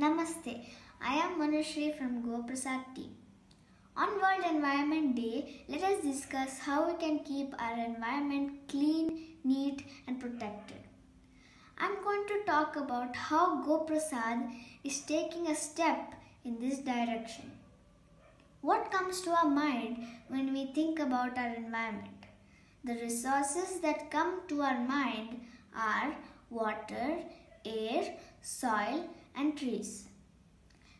Namaste. I am Manushree from GoPrasad team. On World Environment Day, let us discuss how we can keep our environment clean, neat and protected. I am going to talk about how GoPrasad is taking a step in this direction. What comes to our mind when we think about our environment? The resources that come to our mind are water, air, soil and trees.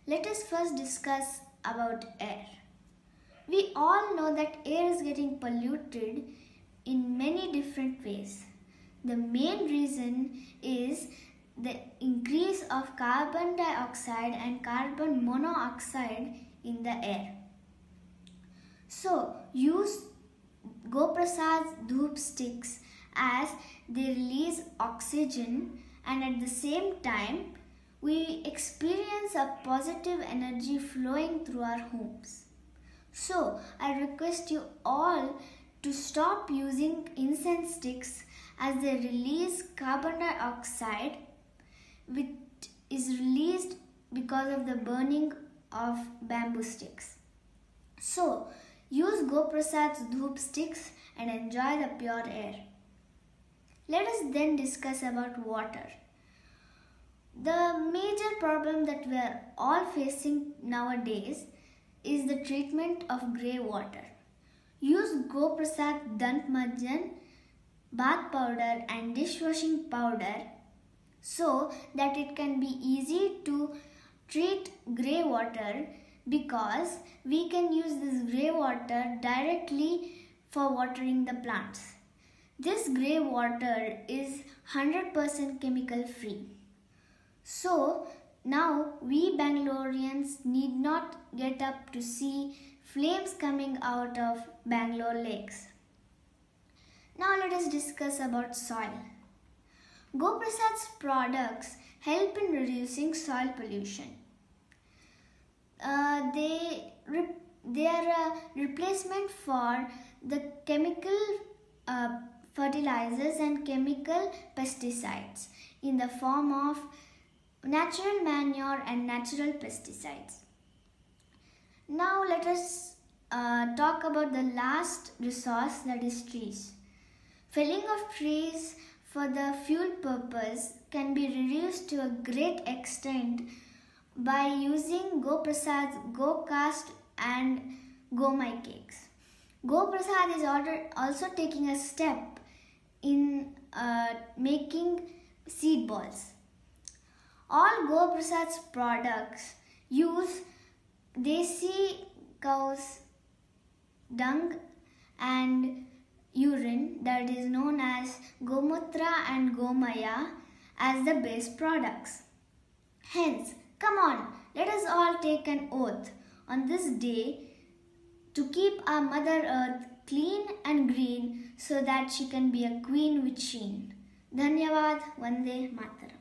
Let us first discuss about air. We all know that air is getting polluted in many different ways. The main reason is the increase of carbon dioxide and carbon monoxide in the air. So, use GoPrasad's Dhoop sticks as they release oxygen and at the same time we experience a positive energy flowing through our homes. So, I request you all to stop using incense sticks as they release carbon dioxide which is released because of the burning of bamboo sticks. So, use GoPrasad's Dhoop sticks and enjoy the pure air. Let us then discuss about water. The major problem that we are all facing nowadays is the treatment of grey water. Use GoPrasad Dant bath powder and dishwashing powder so that it can be easy to treat grey water because we can use this grey water directly for watering the plants. This grey water is 100% chemical free. So now we Bangaloreans need not get up to see flames coming out of Bangalore lakes. Now let us discuss about soil. GoPrasad's products help in reducing soil pollution. Uh, they they are a replacement for the chemical uh, fertilizers and chemical pesticides in the form of natural manure and natural pesticides. Now let us uh, talk about the last resource that is trees. Felling of trees for the fuel purpose can be reduced to a great extent by using GoPrasad's GoCast and Gomaya cakes. GoPrasad is also taking a step in uh, making seed balls. All GoPrasad's products use desi cow's dung and urine that is known as Gomutra and Gomaya as the base products. Hence, come on, let us all take an oath on this day to keep our Mother Earth clean and green so that she can be a queen with sheen. Dhanyavad Vande Mataram.